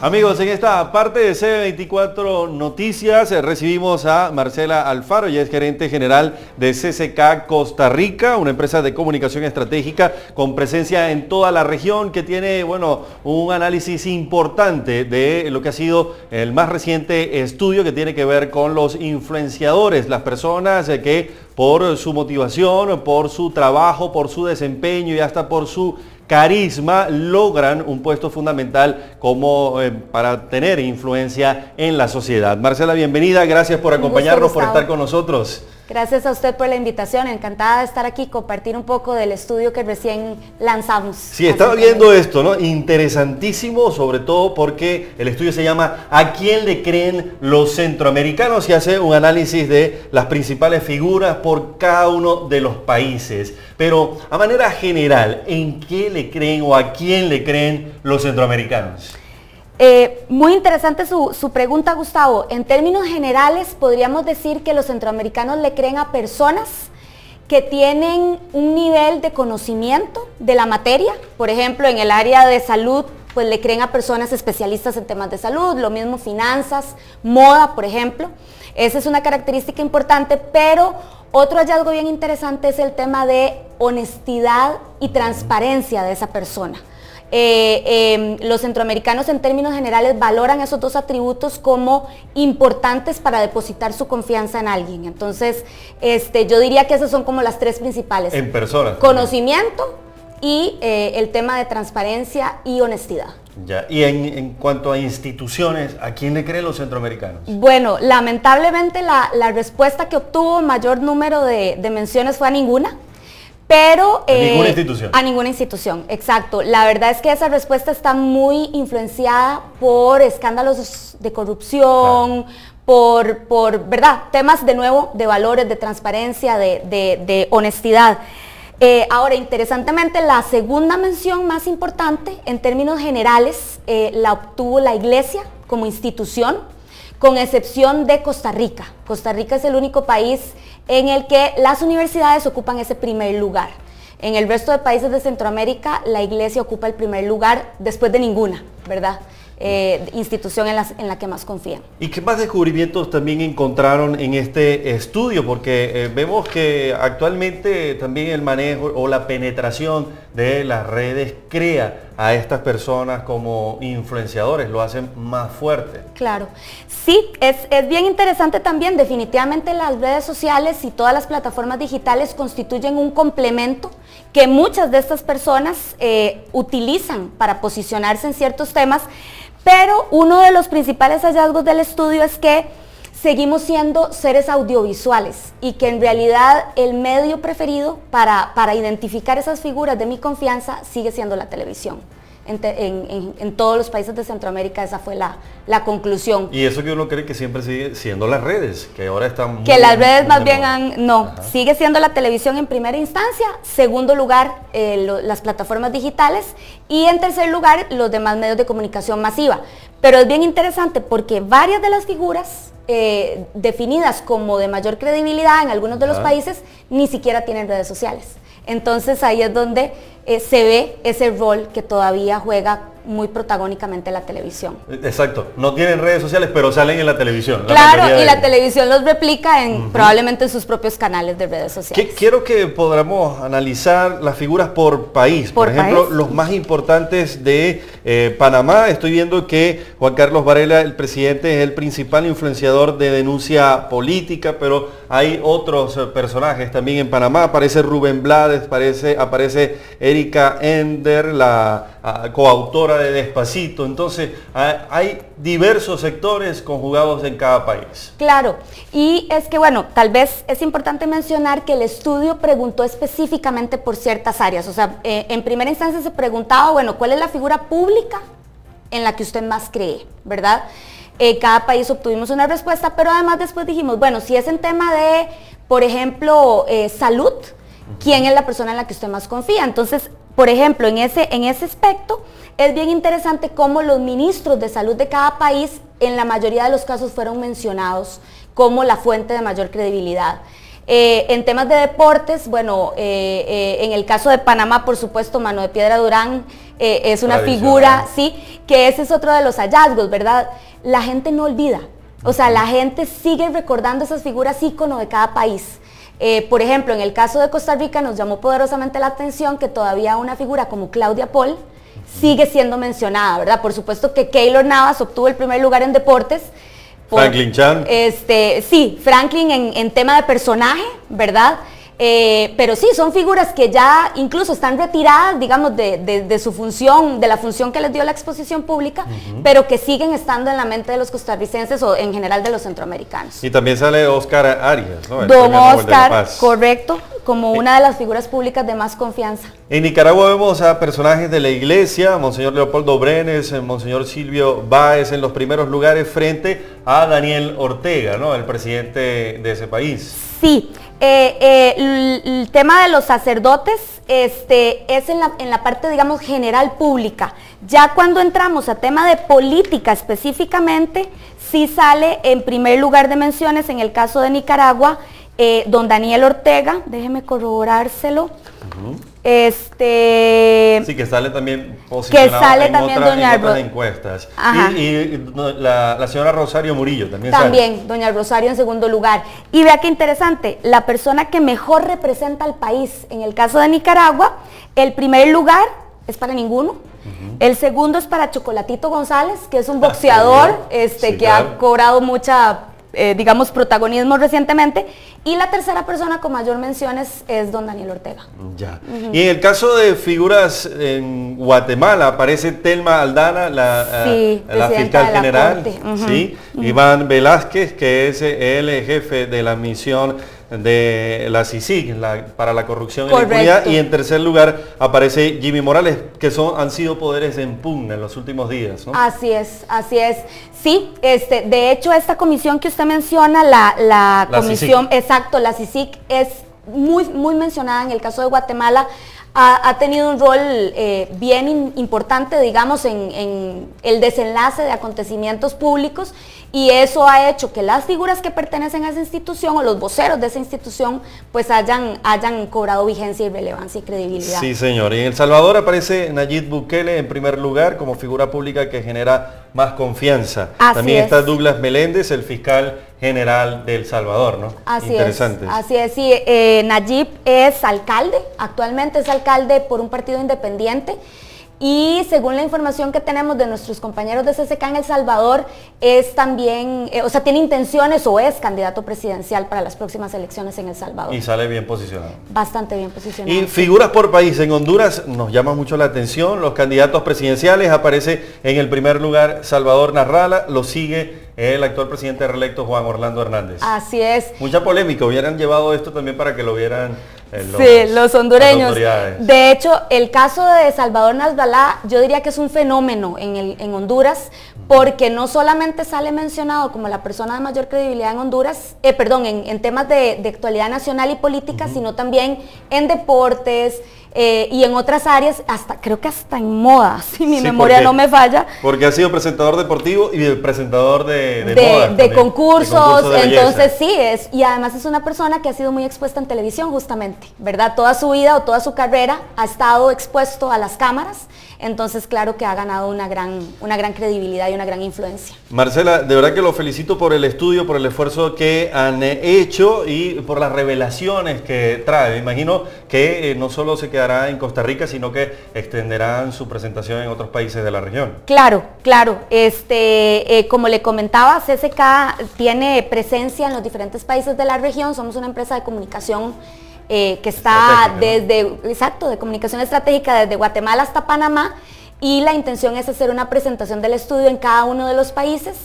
Amigos, en esta parte de C24 Noticias eh, recibimos a Marcela Alfaro, ella es gerente general de CCK Costa Rica, una empresa de comunicación estratégica con presencia en toda la región que tiene, bueno, un análisis importante de lo que ha sido el más reciente estudio que tiene que ver con los influenciadores, las personas eh, que por su motivación, por su trabajo, por su desempeño y hasta por su carisma logran un puesto fundamental como eh, para tener influencia en la sociedad. Marcela, bienvenida, gracias por acompañarnos, por estar con nosotros. Gracias a usted por la invitación, encantada de estar aquí, compartir un poco del estudio que recién lanzamos. Sí, estaba viendo esto, ¿no? Interesantísimo, sobre todo porque el estudio se llama ¿A quién le creen los centroamericanos? y hace un análisis de las principales figuras por cada uno de los países. Pero a manera general, ¿en qué le creen o a quién le creen los centroamericanos? Eh, muy interesante su, pregunta, Gustavo. En términos generales, podríamos decir que los centroamericanos le creen a personas que tienen un nivel de conocimiento de la materia. Por ejemplo, en el área de salud, pues le creen a personas especialistas en temas de salud, lo mismo finanzas, moda, por ejemplo. Esa es una característica importante, pero otro hallazgo bien interesante es el tema de honestidad y transparencia de esa persona. Eh, em, los centroamericanos en términos generales valoran esos dos atributos como importantes para depositar su confianza en alguien. Entonces, este, yo diría que esas son como las tres principales. En personas. Conocimiento y eh, el tema de transparencia y honestidad. Ya. Y en, cuanto a instituciones, ¿a quién le creen los centroamericanos? Bueno, lamentablemente la, respuesta que obtuvo mayor número de, de menciones fue a ninguna. Pero... A ninguna eh, institución. A ninguna institución, exacto. La verdad es que esa respuesta está muy influenciada por escándalos de corrupción, por, por, ¿verdad? Temas de nuevo de valores, de transparencia, de, honestidad. Eh, ahora, interesantemente, la segunda mención más importante en términos generales eh, la obtuvo la Iglesia como institución, con excepción de Costa Rica. Costa Rica es el único país en el que las universidades ocupan ese primer lugar. En el resto de países de Centroamérica, la iglesia ocupa el primer lugar después de ninguna, ¿verdad? Eh, institución en, la que más confían. ¿Y qué más descubrimientos también encontraron en este estudio? Porque eh, vemos que actualmente también el manejo o la penetración de las redes crea a estas personas como influenciadores, lo hacen más fuerte. Claro, sí, es, es bien interesante también, definitivamente las redes sociales y todas las plataformas digitales constituyen un complemento que muchas de estas personas eh, utilizan para posicionarse en ciertos temas, pero uno de los principales hallazgos del estudio es que seguimos siendo seres audiovisuales y que en realidad el medio preferido para, para identificar esas figuras de mi confianza sigue siendo la televisión en, todos los países de Centroamérica esa fue la, la, conclusión. Y eso que uno cree que siempre sigue siendo las redes, que ahora están... que las redes más bien han... No, sigue siendo la televisión en primera instancia, segundo lugar eh, las plataformas digitales y en tercer lugar los demás medios de comunicación masiva. Pero es bien interesante porque varias de las figuras eh, definidas como de mayor credibilidad en algunos de los países ni siquiera tienen redes sociales. Entonces ahí es donde eh, se ve ese rol que todavía juega muy protagónicamente la televisión. Exacto, no tienen redes sociales, pero salen en la televisión. claro, y la televisión los replica en probablemente en sus propios canales de redes sociales. quiero que podamos analizar las figuras por país. Por, ejemplo, los más importantes de eh, Panamá. Estoy viendo que Juan Carlos Varela, el presidente, es el principal influenciador de denuncia política, pero hay otros eh, personajes también en Panamá. Aparece Rubén Blades, aparece, aparece Erika Ender, la ah, coautora de Despacito. Entonces, hay diversos sectores conjugados en cada país. Claro, y es que bueno, tal vez es importante mencionar que el estudio preguntó específicamente por ciertas áreas. O sea, eh, en primera instancia se preguntaba, bueno, ¿cuál es la figura pública en la que usted más cree, verdad? Eh, cada país obtuvimos una respuesta, pero además después dijimos, bueno, si es en tema de, por ejemplo, eh, salud, ¿quién es la persona en la que usted más confía? Entonces, por ejemplo, en ese, en ese aspecto, es bien interesante cómo los ministros de salud de cada país, en la mayoría de los casos, fueron mencionados como la fuente de mayor credibilidad. en temas de deportes, bueno, en el caso de Panamá, por supuesto, Mano de Piedra Durán es una figura, sí, que ese es otro de los hallazgos, ¿verdad? La gente no olvida, o sea, la gente sigue recordando esas figuras ícono de cada país. Eh, por ejemplo, en el caso de Costa Rica nos llamó poderosamente la atención que todavía una figura como Claudia Paul sigue siendo mencionada, ¿verdad? Por supuesto que Keylor Navas obtuvo el primer lugar en deportes. Franklin Chan. Este, sí, Franklin en, en tema de personaje, ¿verdad? Eh, pero sí, son figuras que ya incluso están retiradas, digamos, de, su función, de la función que les dio la exposición pública, pero que siguen estando en la mente de los costarricenses o en general de los centroamericanos. Y también sale Oscar Arias, ¿no? Don Oscar, correcto, como una de las figuras públicas de más confianza. En Nicaragua vemos a personajes de la iglesia, Monseñor Leopoldo Brenes, Monseñor Silvio Báez en los primeros lugares frente a Daniel Ortega, ¿no? El presidente de ese país. Sí, eh, eh, el, tema de los sacerdotes este, es en la, parte, digamos, general pública. Ya cuando entramos a tema de política específicamente, sí sale en primer lugar de menciones en el caso de Nicaragua, eh, don Daniel Ortega, déjeme corroborárselo. Este. Sí, que sale también que sale en, también doña en otras encuestas. Y, la, señora Rosario Murillo también También, doña Rosario en segundo lugar. Y vea qué interesante, la persona que mejor representa al país, en el caso de Nicaragua, el primer lugar es para ninguno. El segundo es para Chocolatito González, que es un ah, boxeador este, que ha cobrado mucha eh, digamos, protagonismo recientemente. Y la tercera persona con mayor menciones es don Daniel Ortega. Ya. Y en el caso de figuras en Guatemala, aparece Telma Aldana, la, eh, fiscal general, Iván Velázquez, que es el jefe de la misión de la CICIG para la corrupción y la impunidad. Y en tercer lugar aparece Jimmy Morales que son han sido poderes en pugna en los últimos días así es así es. Sí este de hecho esta comisión que usted menciona la, la, comisión exacto la CICIG es muy muy mencionada en el caso de Guatemala ha, tenido un rol eh, bien importante, digamos, en, el desenlace de acontecimientos públicos y eso ha hecho que las figuras que pertenecen a esa institución o los voceros de esa institución pues hayan, hayan cobrado vigencia y relevancia y credibilidad. Sí, señor. Y en El Salvador aparece Nayib Bukele en primer lugar como figura pública que genera más confianza. También está Douglas Meléndez, el fiscal general de El Salvador, ¿no? Así Interesante. es. Así es, sí. Eh, Nayib es alcalde, actualmente es alcalde por un partido independiente. Y según la información que tenemos de nuestros compañeros de CCK en El Salvador, es también, eh, o sea, tiene intenciones o es candidato presidencial para las próximas elecciones en El Salvador. Y sale bien posicionado. Bastante bien posicionado. Y figuras por país. En Honduras nos llama mucho la atención. Los candidatos presidenciales aparece en el primer lugar Salvador Narrala, lo sigue el actual presidente reelecto Juan Orlando Hernández. Así es. Mucha polémica. Hubieran llevado esto también para que lo sí, los hondureños. De hecho, el caso de Salvador Nasrallah, yo diría que es un fenómeno en, el, en Honduras, porque no solamente sale mencionado como la persona de mayor credibilidad en Honduras, eh, perdón, en, temas de, actualidad nacional y política, sino también en deportes, eh, y en otras áreas, hasta creo que hasta en moda, si mi memoria no me falla. Porque ha sido presentador deportivo y presentador de, de, concursos, entonces sí, es, y además es una persona que ha sido muy expuesta en televisión justamente, ¿verdad? Toda su vida o toda su carrera ha estado expuesto a las cámaras entonces, claro que ha ganado una gran, una gran credibilidad y una gran influencia. Marcela, de verdad que lo felicito por el estudio, por el esfuerzo que han hecho y por las revelaciones que trae. Me imagino que eh, no solo se quedará en Costa Rica, sino que extenderán su presentación en otros países de la región. Claro, claro. Este, eh, como le comentaba, CSK tiene presencia en los diferentes países de la región. Somos una empresa de comunicación eh, que está desde, exacto, de comunicación estratégica desde Guatemala hasta Panamá y la intención es hacer una presentación del estudio en cada uno de los países.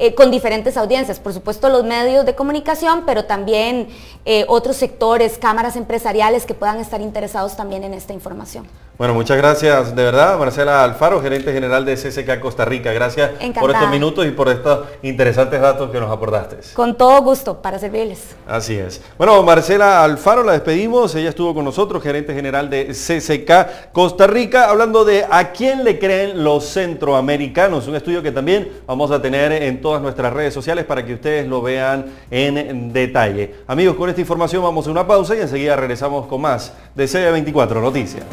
Eh, con diferentes audiencias, por supuesto los medios de comunicación, pero también eh, otros sectores, cámaras empresariales que puedan estar interesados también en esta información. Bueno, muchas gracias de verdad, Marcela Alfaro, gerente general de CSK Costa Rica. Gracias por estos minutos y por estos interesantes datos que nos aportaste. Con todo gusto, para servirles. Así es. Bueno, Marcela Alfaro, la despedimos. Ella estuvo con nosotros, gerente general de CSK Costa Rica, hablando de a quién le creen los centroamericanos. Un estudio que también vamos a tener en todas nuestras redes sociales para que ustedes lo vean en detalle. Amigos, con esta información vamos a una pausa y enseguida regresamos con más de CB24 Noticias.